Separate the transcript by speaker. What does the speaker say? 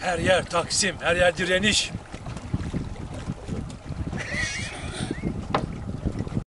Speaker 1: Her yer Taksim, her yer direniş.